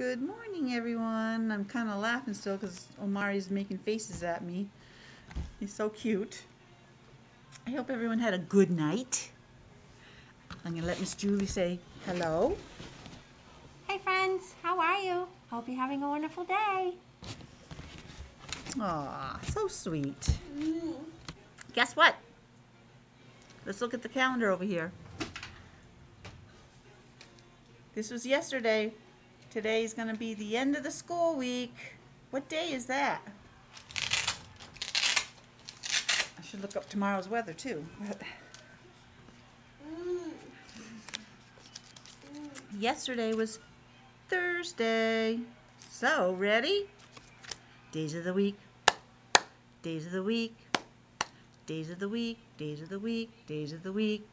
Good morning, everyone. I'm kind of laughing still because Omari's making faces at me. He's so cute. I hope everyone had a good night. I'm going to let Miss Julie say hello. Hey friends, how are you? Hope you're having a wonderful day. Aw, so sweet. Guess what? Let's look at the calendar over here. This was yesterday. Today's going to be the end of the school week. What day is that? I should look up tomorrow's weather too. Yesterday was Thursday. So, ready? Days of the week. Days of the week. Days of the week. Days of the week. Days of the week.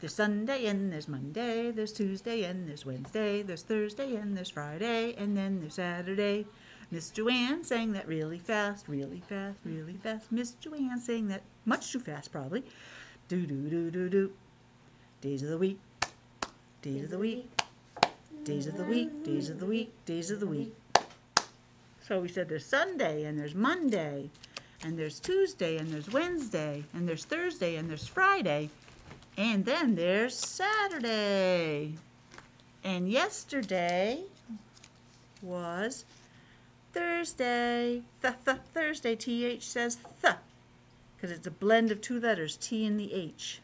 There's Sunday and there's Monday, there's Tuesday and there's Wednesday, there's Thursday and there's Friday, and then there's Saturday. Miss Joanne sang that really fast, really fast, really fast. Miss Joanne sang that much too fast, probably. Do do do do do. Days of the week. Days of the week. Days of the week. Days of the week. Days of the week. So we said there's Sunday and there's Monday and there's Tuesday and there's Wednesday and there's Thursday and there's Friday and then there's Saturday. And yesterday was Thursday. Th th Thursday. TH says th. Because it's a blend of two letters, T and the H.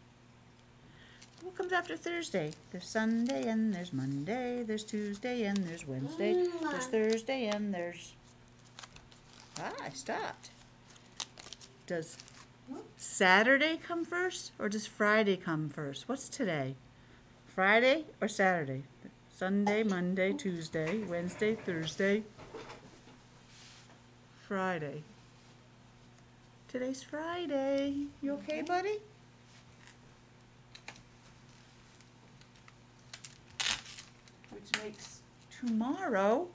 What comes after Thursday? There's Sunday and there's Monday. There's Tuesday and there's Wednesday. There's Thursday and there's... Ah, I stopped. Does Saturday come first or does Friday come first? What's today? Friday or Saturday? Sunday, Monday, Tuesday, Wednesday, Thursday, Friday. Today's Friday. You okay, buddy? Which makes tomorrow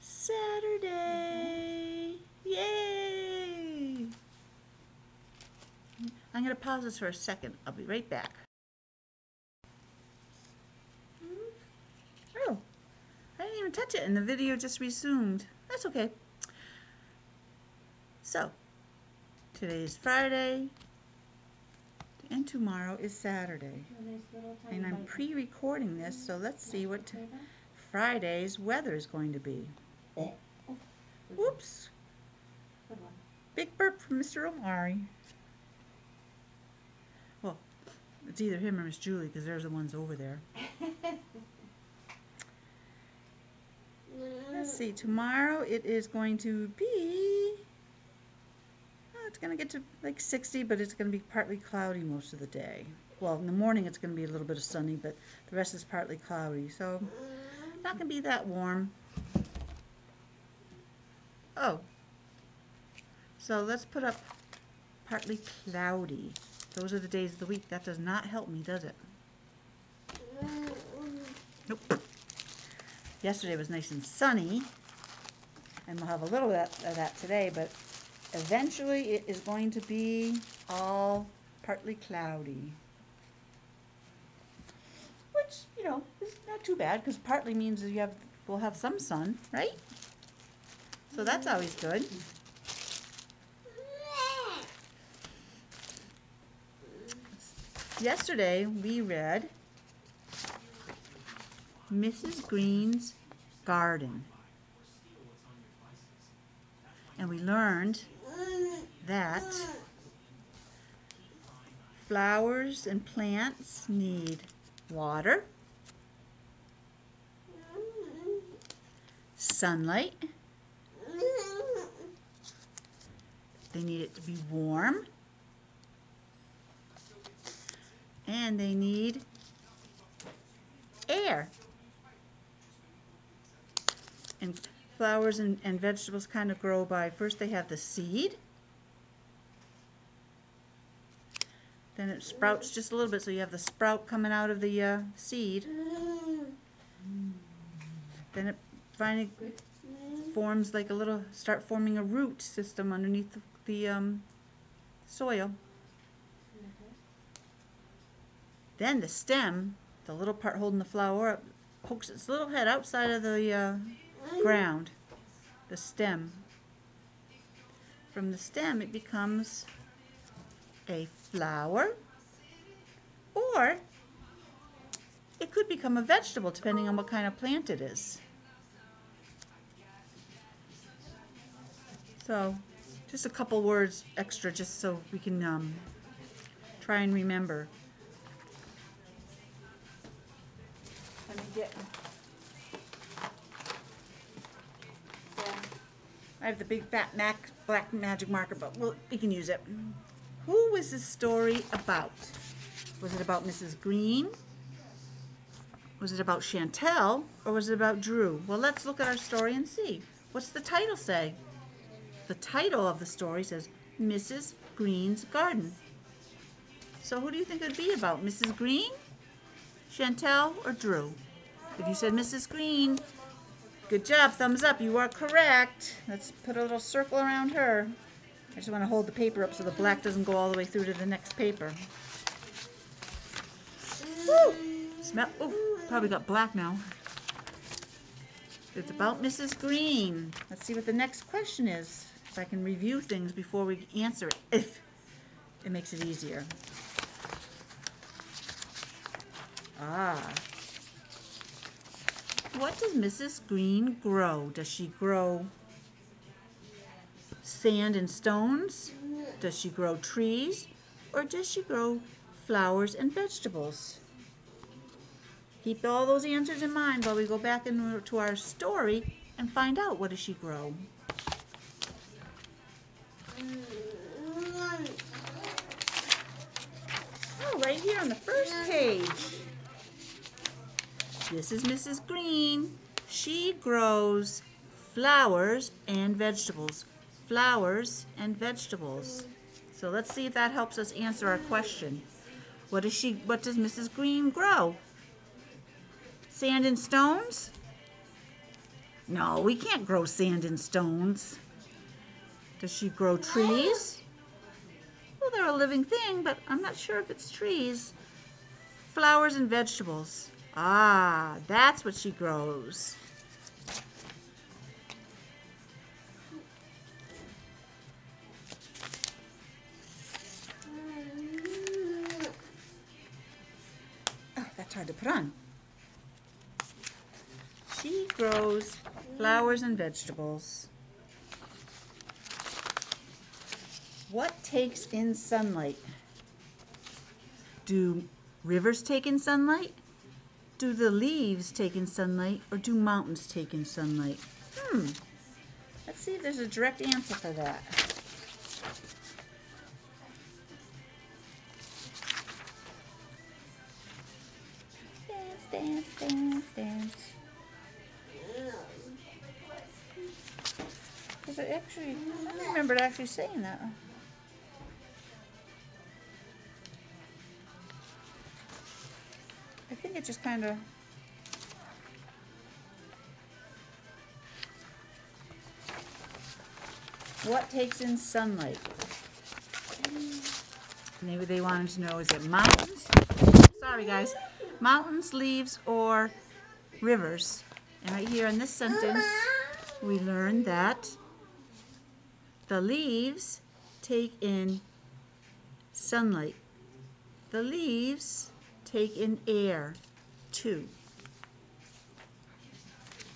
Saturday. Yay! I'm going to pause this for a second. I'll be right back. Oh, I didn't even touch it and the video just resumed. That's okay. So, today is Friday and tomorrow is Saturday. And I'm pre-recording this, so let's see what Friday's weather is going to be. Eh. Whoops. Big burp from Mr. Omari. Well, it's either him or Miss Julie because they're the ones over there. Let's see, tomorrow it is going to be, oh, it's going to get to like 60, but it's going to be partly cloudy most of the day. Well, in the morning it's going to be a little bit of sunny, but the rest is partly cloudy, so not going to be that warm. Oh, so let's put up partly cloudy. Those are the days of the week. That does not help me, does it? Nope. Yesterday was nice and sunny, and we'll have a little that, of that today, but eventually it is going to be all partly cloudy. Which, you know, is not too bad, because partly means you have, we'll have some sun, right? So that's always good. Yesterday we read Mrs. Green's Garden. And we learned that flowers and plants need water, sunlight, they need it to be warm, and they need air. And flowers and, and vegetables kind of grow by, first they have the seed, then it sprouts just a little bit, so you have the sprout coming out of the uh, seed. Then it finally forms like a little, start forming a root system underneath the, the um, soil. Then the stem, the little part holding the flower up, pokes its little head outside of the uh, ground, the stem. From the stem, it becomes a flower, or it could become a vegetable depending on what kind of plant it is. So, just a couple words extra just so we can um, try and remember. Get. I have the big fat Mac black magic marker, but we can use it. Who was this story about? Was it about Mrs. Green? Was it about Chantel? Or was it about Drew? Well, let's look at our story and see. What's the title say? The title of the story says Mrs. Green's Garden. So who do you think it would be about? Mrs. Green, Chantel, or Drew? If you said Mrs. Green, good job, thumbs up, you are correct. Let's put a little circle around her. I just want to hold the paper up so the black doesn't go all the way through to the next paper. Woo! Smell, oh, probably got black now. It's about Mrs. Green. Let's see what the next question is. If I can review things before we answer it, if it makes it easier. Ah. What does Mrs. Green grow? Does she grow sand and stones? Does she grow trees? Or does she grow flowers and vegetables? Keep all those answers in mind while we go back into our story and find out what does she grow. Oh, right here on the first page. This is Mrs. Green. She grows flowers and vegetables. Flowers and vegetables. So let's see if that helps us answer our question. What does she what does Mrs. Green grow? Sand and stones? No, we can't grow sand and stones. Does she grow trees? Well, they're a living thing, but I'm not sure if it's trees. Flowers and vegetables. Ah, that's what she grows. Oh, that's hard to put on. She grows flowers and vegetables. What takes in sunlight? Do rivers take in sunlight? Do the leaves take in sunlight or do mountains take in sunlight? Hmm. Let's see if there's a direct answer for that. Dance, dance, dance, dance. Because it actually, I remember actually saying that. Think it just kind of. What takes in sunlight? Maybe they wanted to know is it mountains? Sorry, guys. Mountains, leaves, or rivers? And right here in this sentence, we learn that the leaves take in sunlight. The leaves take in air too.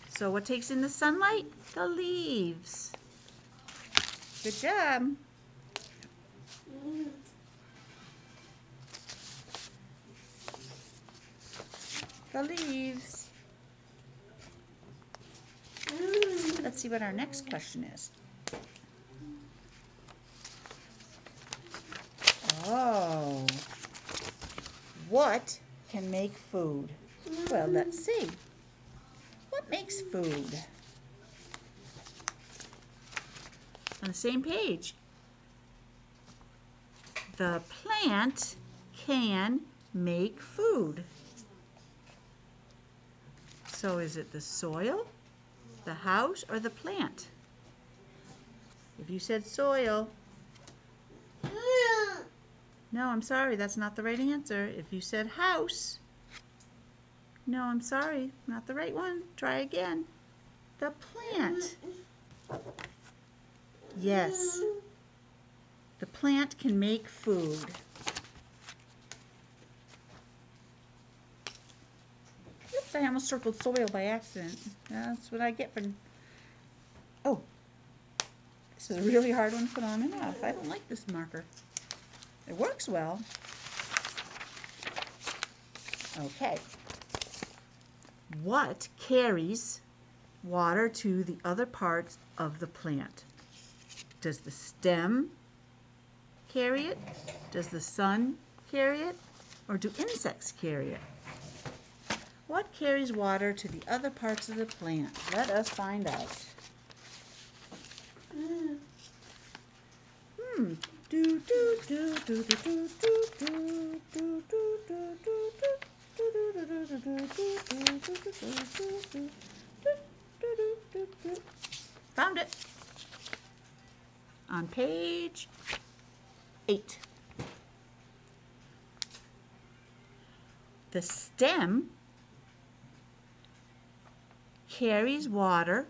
So what takes in the sunlight? The leaves. Good job. The leaves. Let's see what our next question is. Oh. What can make food? Well, let's see. What makes food? On the same page. The plant can make food. So is it the soil, the house, or the plant? If you said soil, no, I'm sorry, that's not the right answer. If you said house, No, I'm sorry. Not the right one. Try again. The plant. Yes. The plant can make food. Oops, I almost circled soil by accident. That's what I get for. Oh. This is a really hard one to put on and off. I don't like this marker. It works well. Okay. What carries water to the other parts of the plant? Does the stem carry it? Does the sun carry it? Or do insects carry it? What carries water to the other parts of the plant? Let us find out. Hmm. Do do do do do do do do do do do do Found it. On page eight. The stem carries water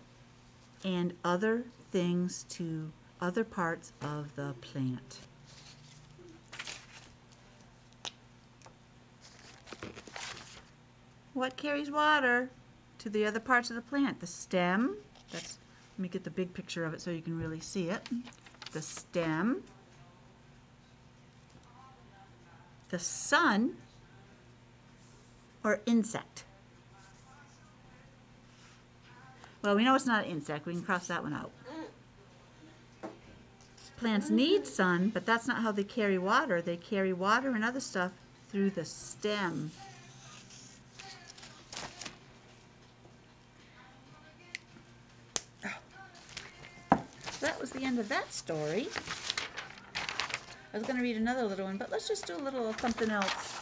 and other things to other parts of the plant. What carries water to the other parts of the plant? The stem. That's let me get the big picture of it so you can really see it. The stem. The sun or insect. Well, we know it's not an insect. We can cross that one out. Plants need sun, but that's not how they carry water. They carry water and other stuff through the stem. Oh. that was the end of that story. I was going to read another little one, but let's just do a little something else.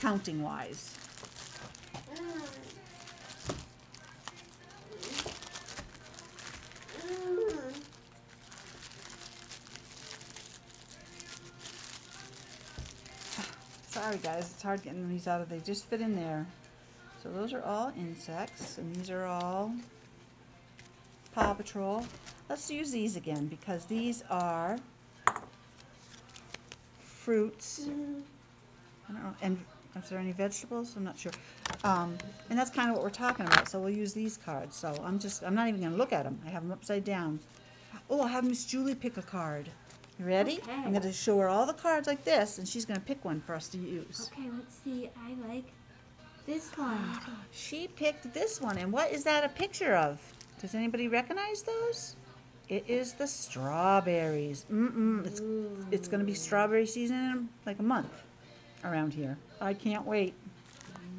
Counting Sorry guys, it's hard getting these out of, they just fit in there. So those are all insects, and these are all Paw Patrol. Let's use these again, because these are fruits. I don't know, and is there any vegetables? I'm not sure. Um, and that's kind of what we're talking about, so we'll use these cards. So I'm just, I'm not even gonna look at them. I have them upside down. Oh, I'll have Miss Julie pick a card. Ready? Okay. I'm gonna show her all the cards like this, and she's gonna pick one for us to use. Okay, let's see. I like this one. She picked this one, and what is that a picture of? Does anybody recognize those? It is the strawberries. Mm-mm, it's, it's gonna be strawberry season in like a month around here. I can't wait.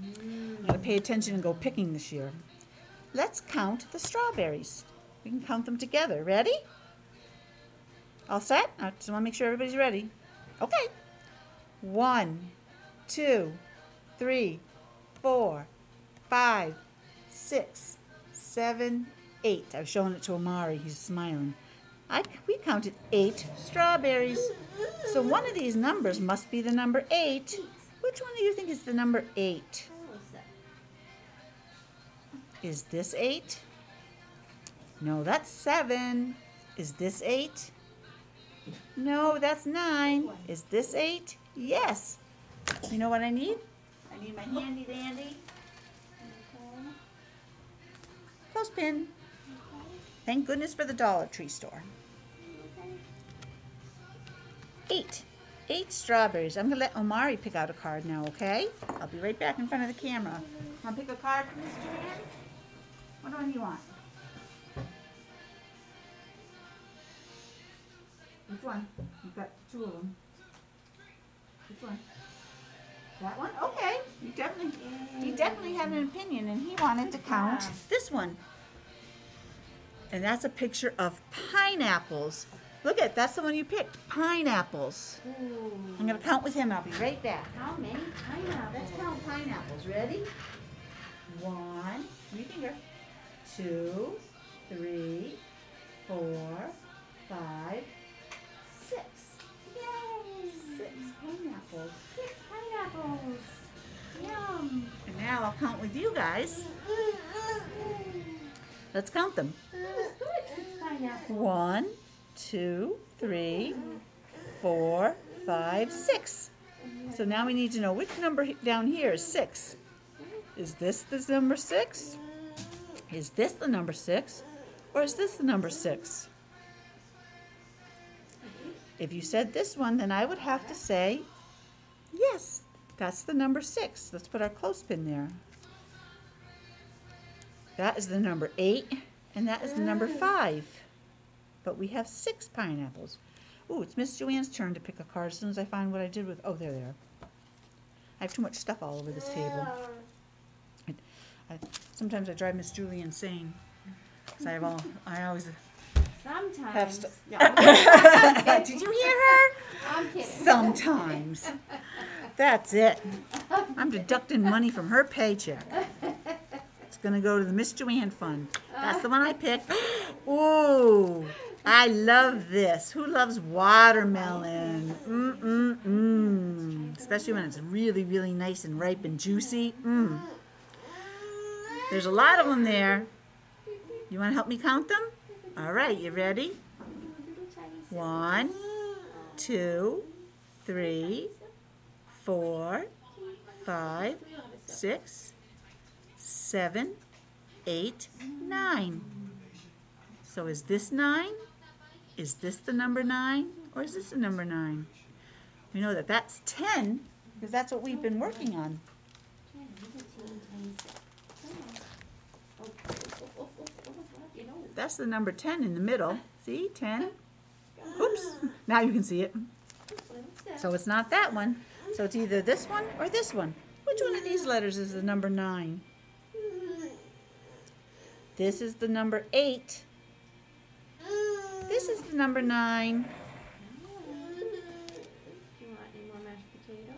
Mm. I'm gonna pay attention and go picking this year. Let's count the strawberries. We can count them together. Ready? All set? I just wanna make sure everybody's ready. Okay. One, two, three, four, five, six, seven, eight. I was showing it to Omari. He's smiling. I, we counted eight strawberries. So one of these numbers must be the number eight. Which one do you think is the number eight? Is this eight? No, that's seven. Is this eight? No, that's nine. Is this eight? Yes. You know what I need? I need my handy dandy clothespin. Thank goodness for the Dollar Tree store. Eight. Eight strawberries. I'm going to let Omari pick out a card now, okay? I'll be right back in front of the camera. Want to pick a card for Miss Jan? What one do you want? One? You've got two of them. Which one? That one? Okay. You definitely, you definitely had an opinion, and he wanted to count job. this one. And that's a picture of pineapples. Look at, that's the one you picked, pineapples. Ooh. I'm gonna count with him, I'll be right back. How many pineapples? Let's count pineapples, ready? One, your finger. Two, three, guys. Let's count them. One, two, three, four, five, six. So now we need to know which number down here is six. Is this the number six? Is this the number six? Or is this the number six? If you said this one, then I would have to say, yes, that's the number six. Let's put our clothespin there. That is the number eight, and that is the number five. But we have six pineapples. Ooh, it's Miss Joanne's turn to pick a card as soon as I find what I did with. Oh, there they are. I have too much stuff all over this table. I, sometimes I drive Miss Julie insane. 'Cause I have all. I always. Sometimes. st- No, I'm did you hear her? I'm kidding. Sometimes. That's it. I'm deducting money from her paycheck. It's gonna go to the Miss Joanne Fund. That's the one I picked. Ooh, I love this. Who loves watermelon? Mm mm mm. Especially when it's really, really nice and ripe and juicy. Mm. There's a lot of them there. You want to help me count them? All right, you ready? One, two, three, four, five, six, seven, eight, nine. So is this nine? Is this the number nine? Or is this the number nine? We know that that's ten because that's what we've been working on. That's the number ten in the middle. See, ten. Oops, now you can see it. So it's not that one. So it's either this one or this one. Which one of these letters is the number nine? This is the number eight. This is the number nine. Do you want any more mashed potato?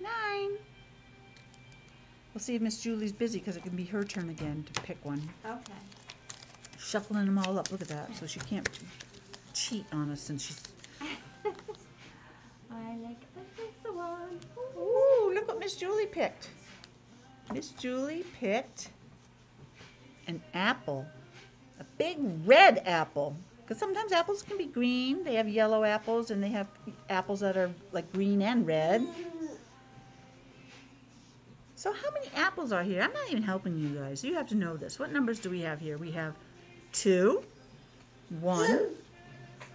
Nine. We'll see if Miss Julie's busy because it can be her turn again to pick one. Okay. Shuffling them all up. Look at that. So she can't cheat on us since she's. I like this one. Ooh, look what Miss Julie picked. Miss Julie picked an apple. A big red apple. Because sometimes apples can be green. They have yellow apples and they have apples that are like green and red. So how many apples are here? I'm not even helping you guys. You have to know this. What numbers do we have here? We have two, one,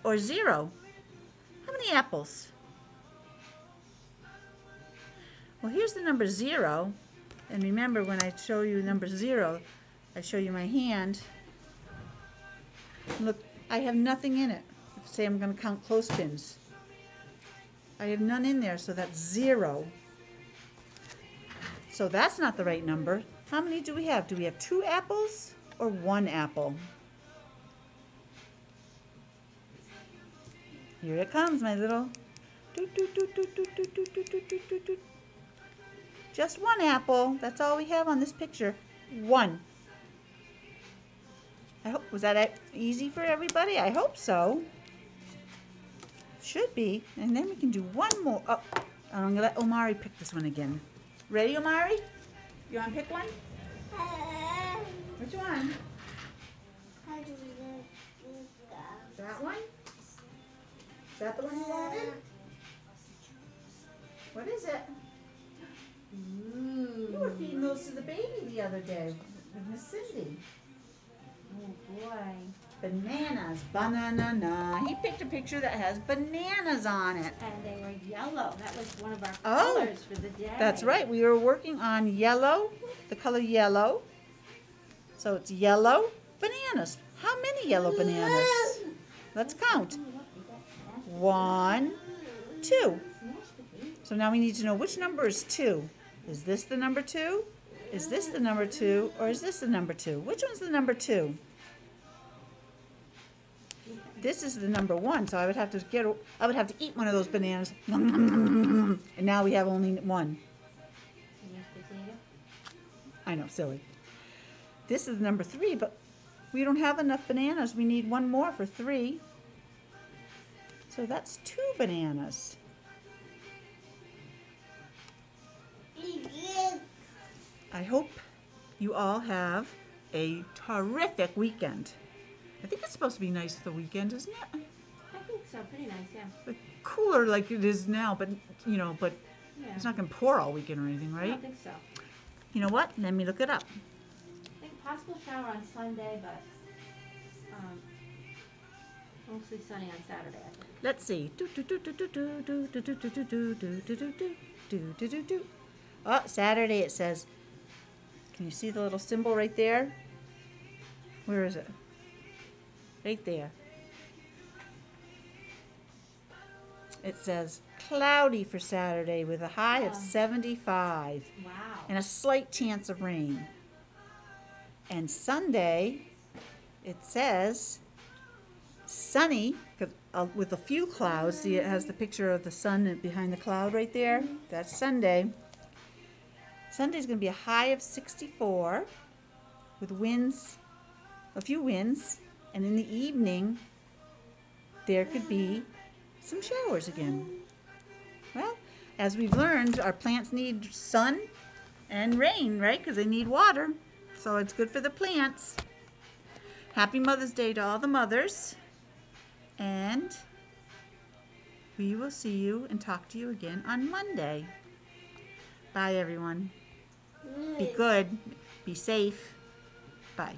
or zero. How many apples? Well, here's the number zero. And remember, when I show you number zero, I show you my hand, look, I have nothing in it. Say I'm going to count clothespins. I have none in there, so that's zero. So that's not the right number. How many do we have? Do we have two apples or one apple? Here it comes, my little. Just one apple. That's all we have on this picture. One. I hope was that easy for everybody? I hope so. Should be. And then we can do one more. Oh, I'm gonna let Omari pick this one again. Ready, Omari? You wanna pick one? Which one? That one? Is that the one you wanted? What is it? You were feeding those to the baby the other day with Miss Cindy. Oh boy. Bananas, banana. He picked a picture that has bananas on it. And they were yellow. That was one of our Oh, colors for the day. That's right. We were working on yellow, the color yellow. So it's yellow bananas. How many yellow bananas? Let's count. One, two. So now we need to know which number is two. Is this the number two? Is this the number two? Or is this the number two? Which one's the number two? this is the number one, so I would have to get, I would have to eat one of those bananas. and now we have only one. I know, silly. This is number three, but we don't have enough bananas. We need one more for three. So that's two bananas. I hope you all have a terrific weekend. I think it's supposed to be nice for the weekend, isn't it? I think so. Pretty nice, yeah. But cooler like it is now, but you know, but yeah. it's not going to pour all weekend or anything, right? I don't think so. You know what? Let me look it up. I think possible shower on Sunday, but um, mostly sunny on Saturday. I think. Let's see. Oh, Saturday it says. Can you see the little symbol right there? Where is it? Right there. It says cloudy for Saturday with a high of Oh. 75 Wow. and a slight chance of rain. And Sunday, it says sunny uh, with a few clouds. See, it has the picture of the sun behind the cloud right there. That's Sunday. Sunday's going to be a high of 64 with winds, a few winds, and in the evening, there could be some showers again. Well, as we've learned, our plants need sun and rain, right? Because they need water. So it's good for the plants. Happy Mother's Day to all the mothers. And we will see you and talk to you again on Monday. Bye, everyone. Be good. Be safe. Bye.